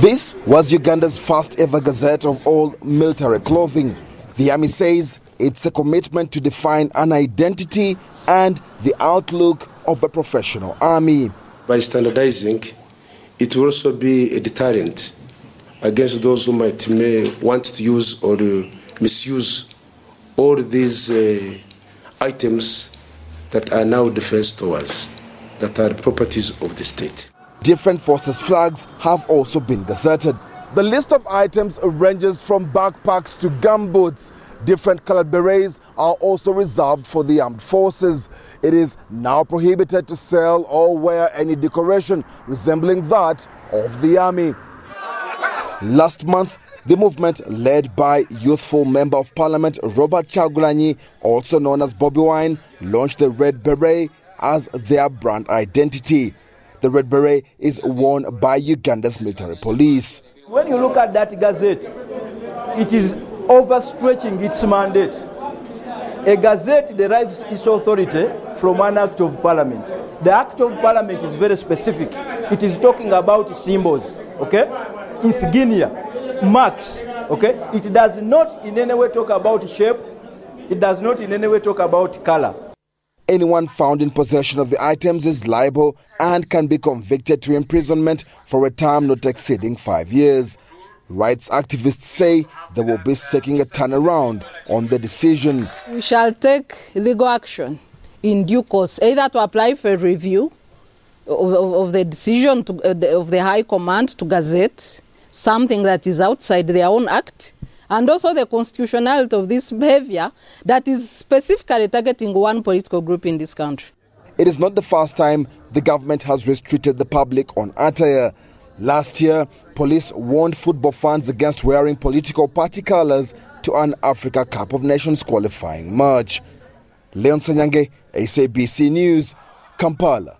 This was Uganda's first ever gazette of all military clothing. The army says it's a commitment to define an identity and the outlook of a professional army. By standardizing, it will also be a deterrent against those who might may want to use or misuse all these uh, items that are now defense towards, that are properties of the state. Different forces flags have also been gazetted. The list of items ranges from backpacks to gumboots. Different colored berets are also reserved for the armed forces. It is now prohibited to sell or wear any decoration resembling that of the army. Last month, the movement led by youthful Member of Parliament Robert Kyagulanyi, also known as Bobby Wine, launched the Red Beret as their brand identity. The Red Beret is worn by Uganda's military police. When you look at that gazette, it is overstretching its mandate. A gazette derives its authority from an act of parliament. The act of parliament is very specific. It is talking about symbols, okay? Insignia, marks, okay? It does not in any way talk about shape. It does not in any way talk about color. Anyone found in possession of the items is liable and can be convicted to imprisonment for a term not exceeding five years. Rights activists say they will be seeking a turnaround on the decision. We shall take legal action in due course, either to apply for a review of, of, of the decision to, uh, of the High Command to gazette something that is outside their own act, and also the constitutionality of this behavior that is specifically targeting one political group in this country. It is not the first time the government has restricted the public on attire. Last year, police warned football fans against wearing political party colors to an Africa Cup of Nations qualifying match. Leon Sanyange, SABC News, Kampala.